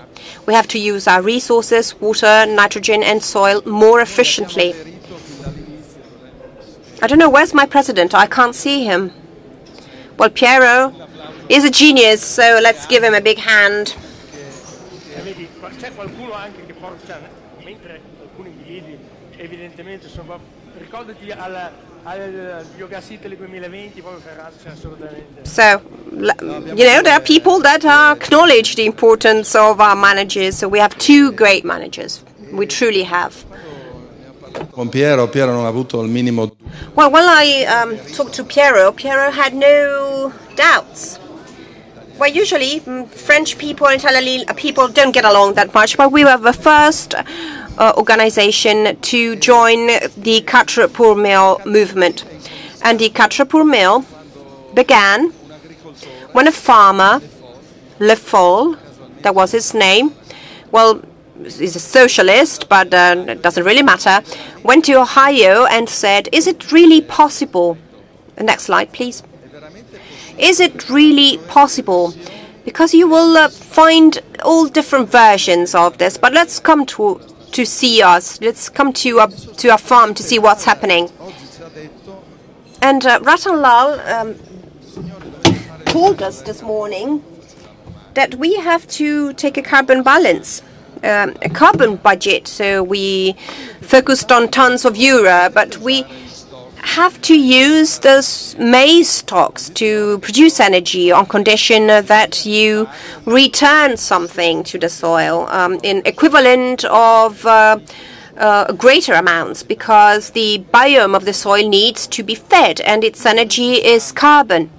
We have to use our resources, water, nitrogen and soil more efficiently. I don't know, where's my president? I can't see him. Well, Piero is a genius, so let's give him a big hand. Evidentemente sono ricordati al, al Biogas Italy 2020 proprio Ferrari c'è assolutamente So, you know, there are people that acknowledge the importance of our managers. So we have two great managers. We truly have. Con Piero, Piero non ha avuto il minimo Well, when I um, talked to Piero, Piero had no doubts. Well, usually mm, French people and Italian people don't get along that much, but we were the first uh, organization to join the Quatre pour Mille movement. And the Quatre pour Mille began when a farmer, Le Foll, that was his name, well, he's a socialist, but uh, it doesn't really matter, went to Ohio and said, Is it really possible? The next slide, please. Is it really possible? Because you will uh, find all different versions of this, but let's come to to see us. Let's come to our, to our farm to see what's happening. And uh, Rattan Lal um, told us this morning that we have to take a carbon balance, um, a carbon budget. So we focused on tons of euro, but we have to use those maize stocks to produce energy on condition that you return something to the soil um, in equivalent of uh, uh, greater amounts because the biome of the soil needs to be fed and its energy is carbon.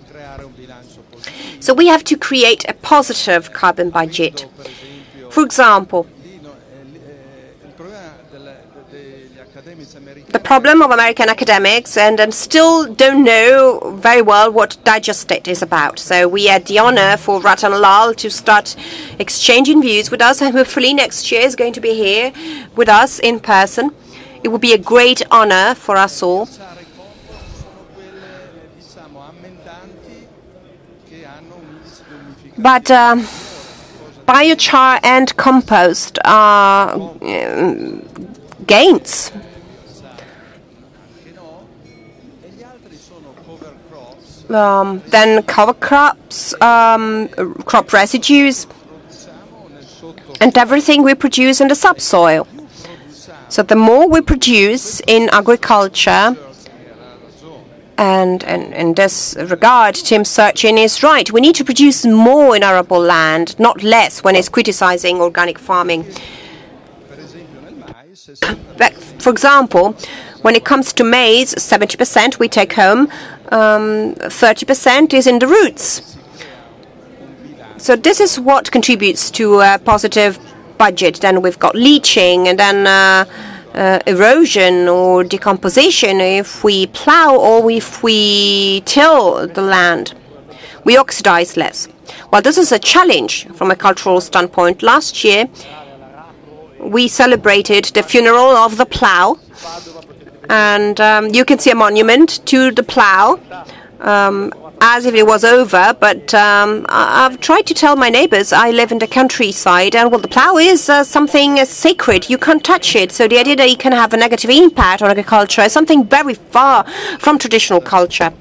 So we have to create a positive carbon budget. For example, the problem of American academics and, and still don't know very well what digestate is about. So we had the honor for Rattan Lal to start exchanging views with us, and hopefully next year is going to be here with us in person. It would be a great honor for us all. But um, biochar and compost are um, gains. Um, then cover crops, um, crop residues, and everything we produce in the subsoil. So the more we produce in agriculture, and, in this regard, Tim Searchinger is right. We need to produce more in arable land, not less when it's criticizing organic farming. But, for example, when it comes to maize, 70% we take home, 30% is in the roots. So this is what contributes to a positive budget. Then we've got leaching and then uh, uh, erosion or decomposition if we plow or if we till the land. We oxidize less. Well, this is a challenge from a cultural standpoint. Last year, we celebrated the funeral of the plow, and um, you can see a monument to the plow. Um, as if it was over, but um, I've tried to tell my neighbors I live in the countryside, and well, the plow is uh, something uh, sacred. You can't touch it. So the idea that it can have a negative impact on agriculture is something very far from traditional culture.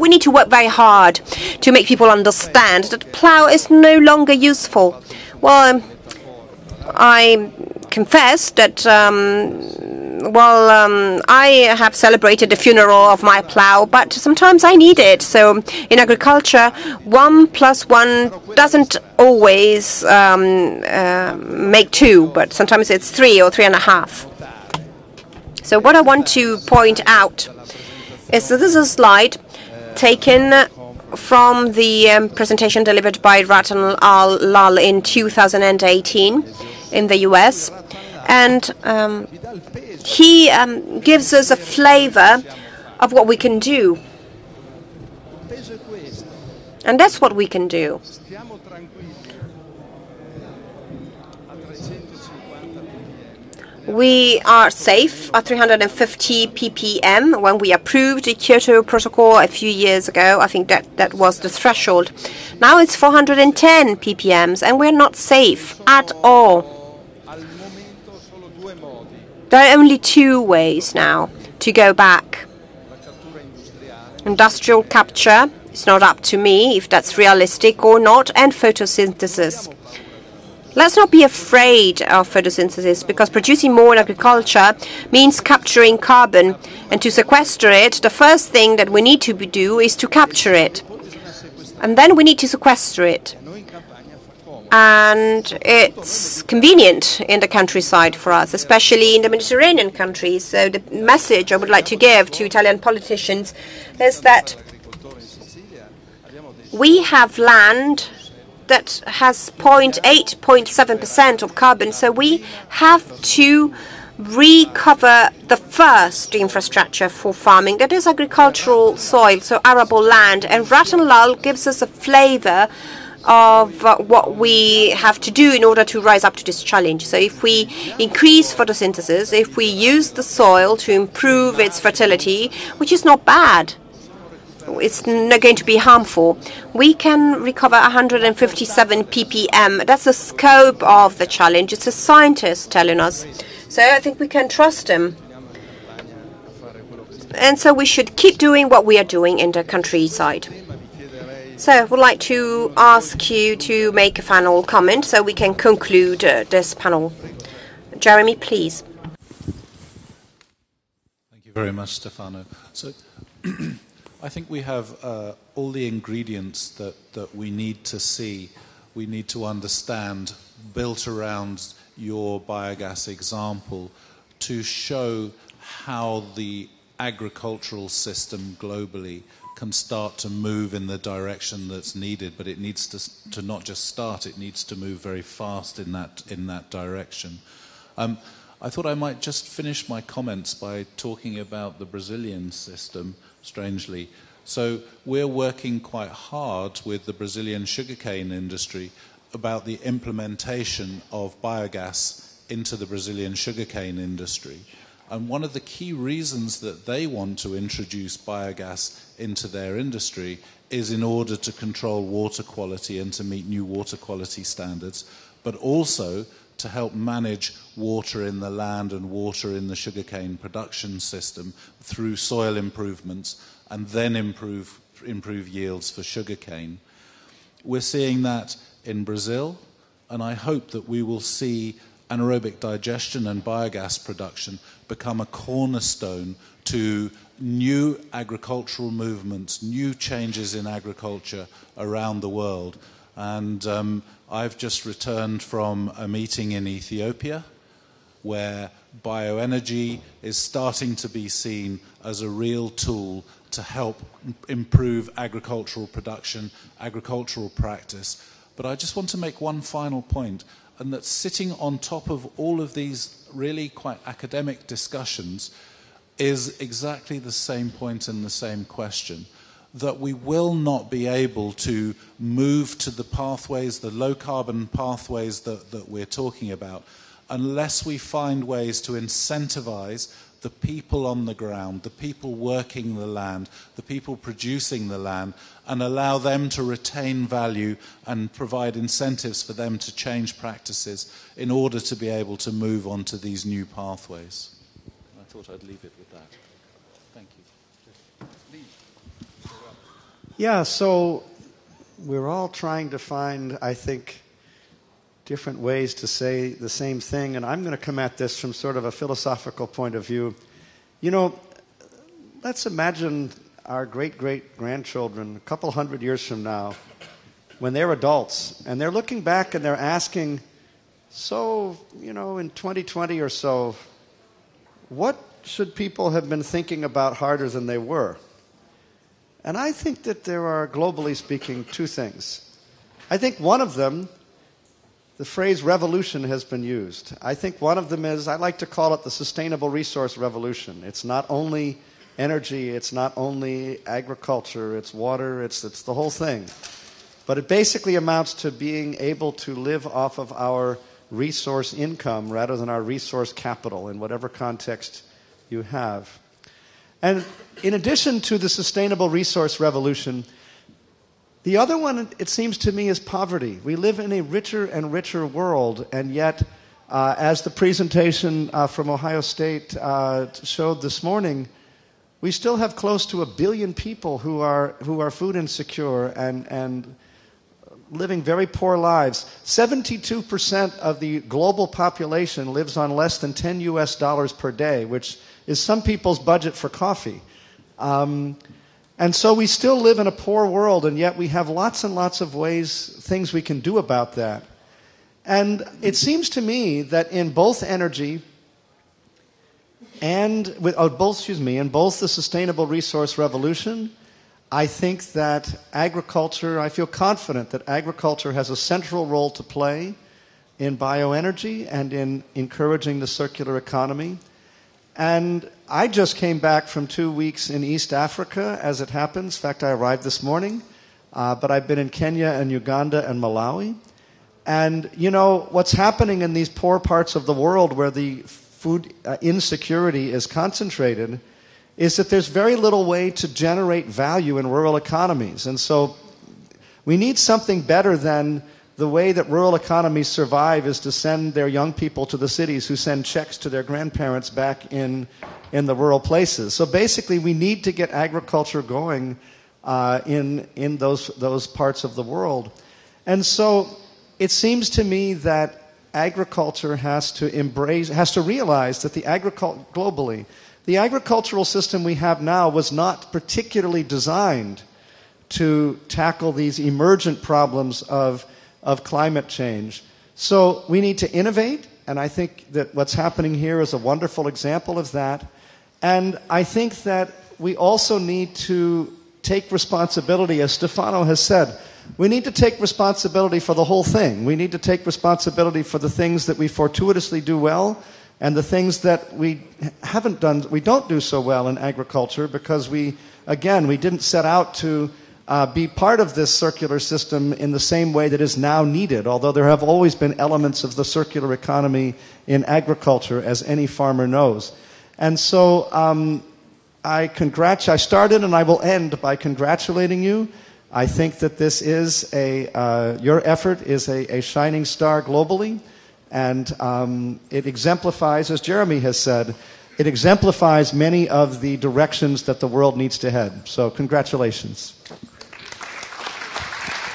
We need to work very hard to make people understand that plow is no longer useful. Well, um, I confess that, um, well, um, I have celebrated the funeral of my plow, but sometimes I need it. So in agriculture, one plus one doesn't always um, uh, make two, but sometimes it's three or three and a half. So what I want to point out is that this is a slide taken from the um, presentation delivered by Rattan Al Lal in 2018 in the US. And um, he um, gives us a flavor of what we can do. And that's what we can do. We are safe at 350 ppm when we approved the Kyoto Protocol a few years ago. I think that that was the threshold. Now it's 410 ppm, and we're not safe at all. There are only two ways now to go back. Industrial capture, it's not up to me if that's realistic or not, and photosynthesis. Let's not be afraid of photosynthesis because producing more in agriculture means capturing carbon. And to sequester it, the first thing that we need to do is to capture it. And then we need to sequester it. And it's convenient in the countryside for us, especially in the Mediterranean countries. So the message I would like to give to Italian politicians is that we have land that has 0.8, 0.7% of carbon. So we have to recover the first infrastructure for farming, that is agricultural soil, so arable land. And Rattan Lal gives us a flavor of uh, what we have to do in order to rise up to this challenge. So if we increase photosynthesis, if we use the soil to improve its fertility, which is not bad, it's not going to be harmful. We can recover 157 ppm. That's the scope of the challenge. It's a scientist telling us. So I think we can trust him. And so we should keep doing what we are doing in the countryside. So I would like to ask you to make a final comment so we can conclude uh, this panel. Jeremy, please. Thank you very much, Stefano. So I think we have uh, all the ingredients that, that we need to see, we need to understand, built around your biogas example to show how the agricultural system globally can start to move in the direction that's needed, but it needs to, to not just start, it needs to move very fast in that, in that direction. Um, I thought I might just finish my comments by talking about the Brazilian system strangely. So we're working quite hard with the Brazilian sugarcane industry about the implementation of biogas into the Brazilian sugarcane industry. And one of the key reasons that they want to introduce biogas into their industry is in order to control water quality and to meet new water quality standards, but also to help manage water in the land and water in the sugarcane production system through soil improvements and then improve, improve yields for sugarcane. We're seeing that in Brazil, and I hope that we will see anaerobic digestion and biogas production become a cornerstone to new agricultural movements, new changes in agriculture around the world. And um, I've just returned from a meeting in Ethiopia where bioenergy is starting to be seen as a real tool to help improve agricultural production, agricultural practice. But I just want to make one final point, and that sitting on top of all of these really quite academic discussions is exactly the same point and the same question that we will not be able to move to the pathways, the low carbon pathways that, that we're talking about, unless we find ways to incentivize the people on the ground, the people working the land, the people producing the land, and allow them to retain value and provide incentives for them to change practices in order to be able to move on to these new pathways. I thought I'd leave it with that. Thank you. Yeah, so we're all trying to find, I think, different ways to say the same thing, and I'm going to come at this from sort of a philosophical point of view. You know, let's imagine our great great grandchildren a couple hundred years from now when they're adults and they're looking back and they're asking, so, you know, in 2020 or so, what should people have been thinking about harder than they were? And I think that there are, globally speaking, two things. I think one of them, the phrase revolution has been used. I think one of them is, I like to call it the sustainable resource revolution. It's not only energy, it's not only agriculture, it's water, it's, it's the whole thing. But it basically amounts to being able to live off of our resource income rather than our resource capital in whatever context you have. And in addition to the sustainable resource revolution, the other one, it seems to me, is poverty. We live in a richer and richer world, and yet Uh, as the presentation uh, from Ohio State uh, showed this morning, we still have close to a billion people who are, who are food insecure and, and living very poor lives. 72% of the global population lives on less than 10 US dollars per day, which is some people's budget for coffee. Um, and so we still live in a poor world, and yet we have lots and lots of ways, things we can do about that. And it seems to me that in both energy and with oh, both, excuse me, in both the sustainable resource revolution, I think that agriculture, I feel confident that agriculture has a central role to play in bioenergy and in encouraging the circular economy. And I just came back from two weeks in East Africa, as it happens. In fact, I arrived this morning, uh, but I've been in Kenya and Uganda and Malawi. And you know, what's happening in these poor parts of the world where the food uh, insecurity is concentrated is that there's very little way to generate value in rural economies. And so we need something better than the way that rural economies survive is to send their young people to the cities who send checks to their grandparents back in, in the rural places. So basically, we need to get agriculture going uh, in, in those, those parts of the world. And so it seems to me that agriculture has to embrace, has to realize that the agricul- globally, the agricultural system we have now was not particularly designed to tackle these emergent problems of of climate change. So we need to innovate, and I think that what's happening here is a wonderful example of that. And I think that we also need to take responsibility, as Stefano has said. We need to take responsibility for the whole thing. We need to take responsibility for the things that we fortuitously do well and the things that we haven't done, we don't do so well in agriculture because we, again, we didn't set out to uh, be part of this circular system in the same way that is now needed, although there have always been elements of the circular economy in agriculture, as any farmer knows. And so um, I congratulate, I started and I will end by congratulating you. I think that this is a, uh, your effort is a, a, shining star globally, and um, it exemplifies, as Jeremy has said, it exemplifies many of the directions that the world needs to head. So, congratulations. Grazie mille al professor Lynd.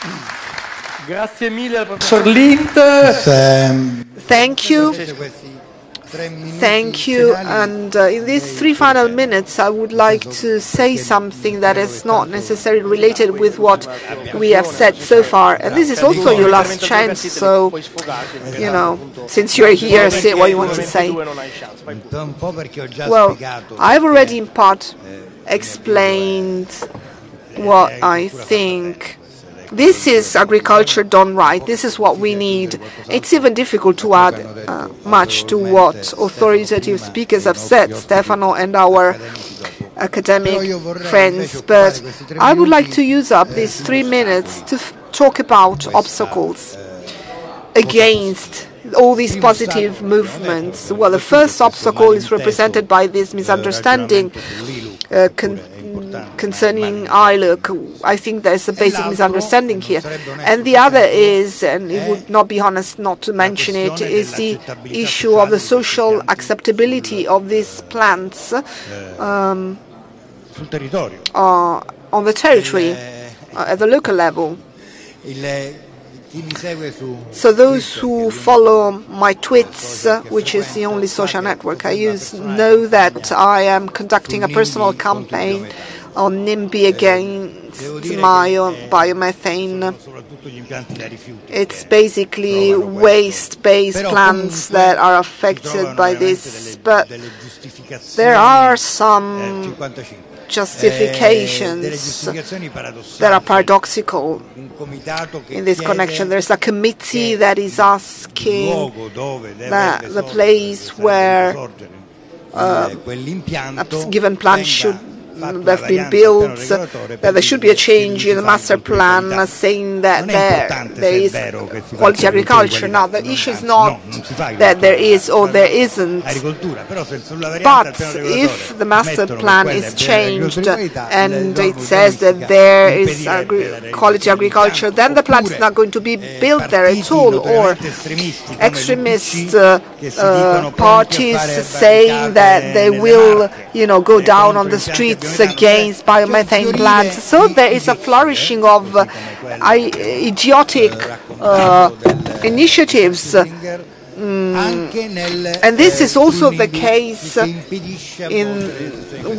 Thank you. Thank you. And uh, in these three final minutes, I would like to say something that is not necessarily related with what we have said so far. And this is also your last chance, so, you know, since you're here, say what you want to say. Well, I've already in part explained what I think this is agriculture done right. This is what we need. It's even difficult to add uh, much to what authoritative speakers have said, Stefano and our academic friends. But I would like to use up these three minutes to talk about obstacles against all these positive movements. Well, the first obstacle is represented by this misunderstanding uh, concerning ILUC. I think there's a basic misunderstanding here. And the other is, and it would not be honest not to mention it, is the issue of the social acceptability of these plants um, uh, on the territory, uh, at the local level. So those who follow my tweets, uh, which is the only social network I use, know that I am conducting a personal campaign on NIMBY against biomethane. It's basically waste-based plants that are affected by this, but there are some justifications that are paradoxical in this connection. There's a committee that is asking that the place where uh, a given plant should that have been built, that there should be a change in the master plan saying that there, there is quality agriculture. Now, the issue is not that there is or there isn't, but if the master plan is changed and it says that there is agri quality agriculture, then the plant is not going to be built there at all, or extremist uh, uh, parties saying that they will, you know, go down on the streets against biomethane plants. So there is a flourishing of uh, idiotic uh, initiatives. Mm. And this is also the case in,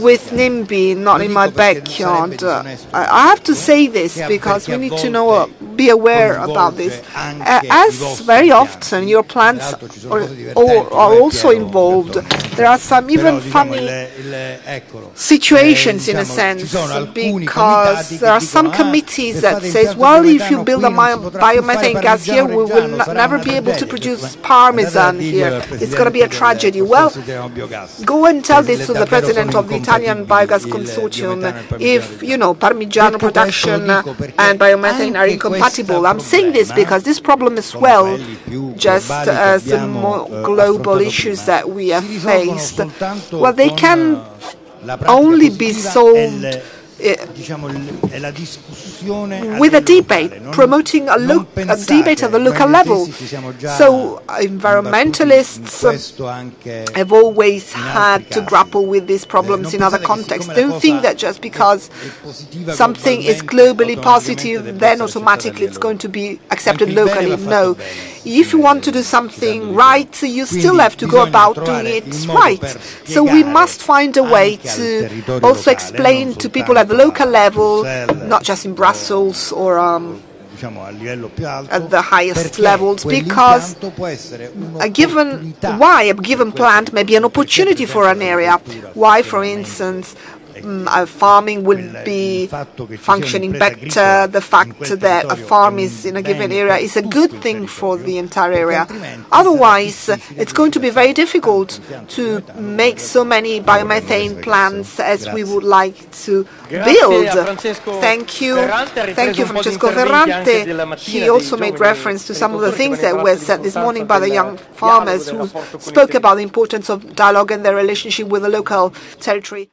with NIMBY, not in my backyard. Uh, I have to say this because we need to know, uh, be aware about this. Uh, as very often your plants are, are also involved, there are some even funny situations in a sense because there are some committees that says, well, if you build a biomethane gas here, we will never be able to produce parmesan here. It's going to be a tragedy. Well, go and tell this to the president of the Italian Biogas Consortium. If, you know, Parmigiano production and biomethane are incompatible. I'm saying this because this problem is well, just as the more global issues that we have faced, well, they can only be solved eh, with a debate, promoting a, lo- a, debate at the local level. So environmentalists have always had to grapple with these problems in other contexts. Don't think that just because something is globally positive, then automatically it's going to be accepted locally. No. If you want to do something right, you still have to go about doing it right. So we must find a way to also explain to people at the local level, not just in Brussels or um, at the highest levels, because a given why a given plant may be an opportunity for an area. Why, for instance, uh, farming will be functioning better. The fact that a farm is in a given area is a good thing for the entire area. Otherwise, it's going to be very difficult to make so many biomethane plants as we would like to build. Thank you. Thank you, Francesco Ferrante. He also made reference to some of the things that were said this morning by the young farmers who spoke about the importance of dialogue and their relationship with the local territory.